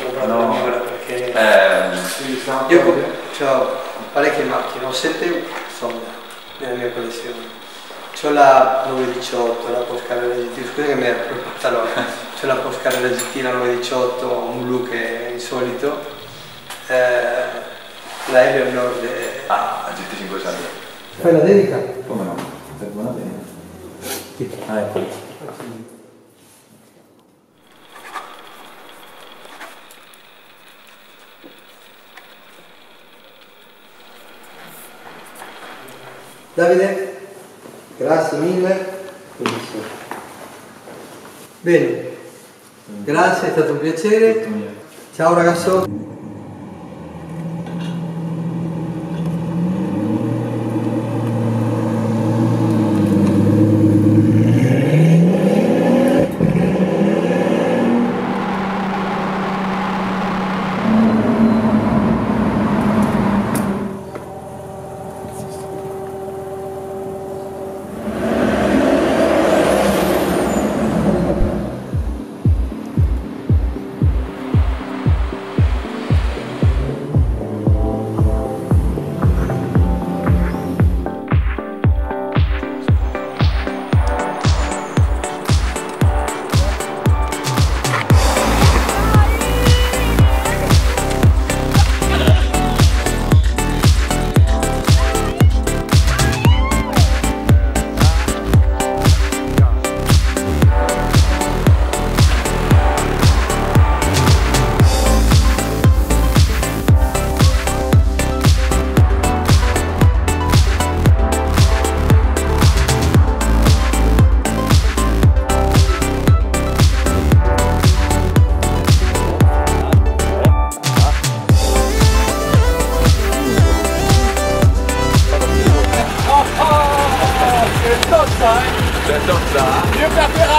ho comprato No. la Miura perché Eh, io ho parecchie macchine, ho sette Sonda nella mia collezione. C'ho la 918, la Poscarella GT, scusa che mi ero il pantalone, c'ho la Poscarella GT, la 918, un blu che è insolito, eh, la Eleanor de... ah, GT500. Fai la dedica? Come no? Per buona bene. Ah, ecco. Davide, grazie mille. Benissimo. Bene, grazie, è stato un piacere. Ciao ragazzo.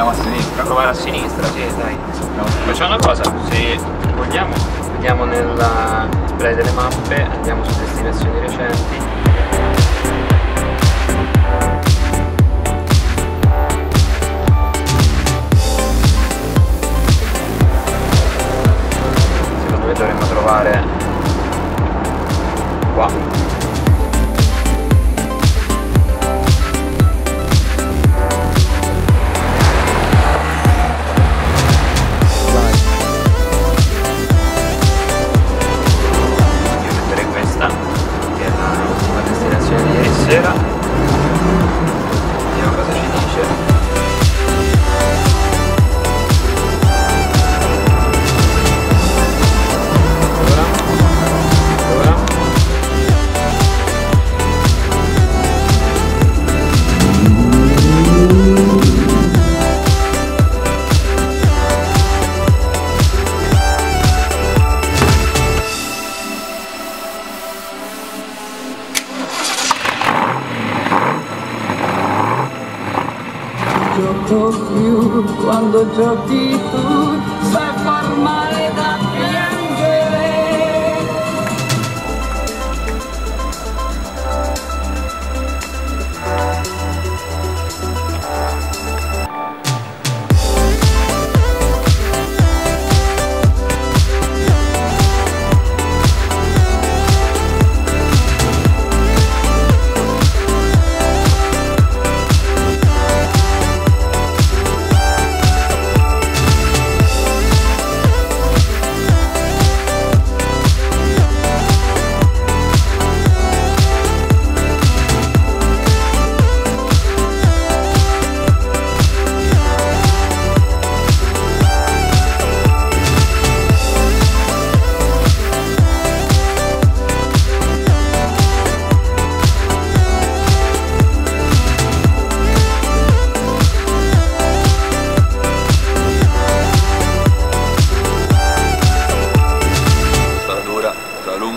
Giriamo a sinistra. provare a sinistra, sì, dai. Facciamo una cosa, se vogliamo, andiamo nella play delle mappe, andiamo su destinazioni recenti. Secondo me dovremmo trovare qua. cuando yo y tú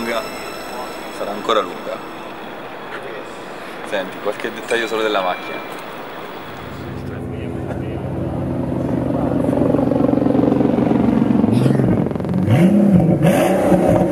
lunga, sarà ancora lunga. Senti, qualche dettaglio solo della macchina. Thank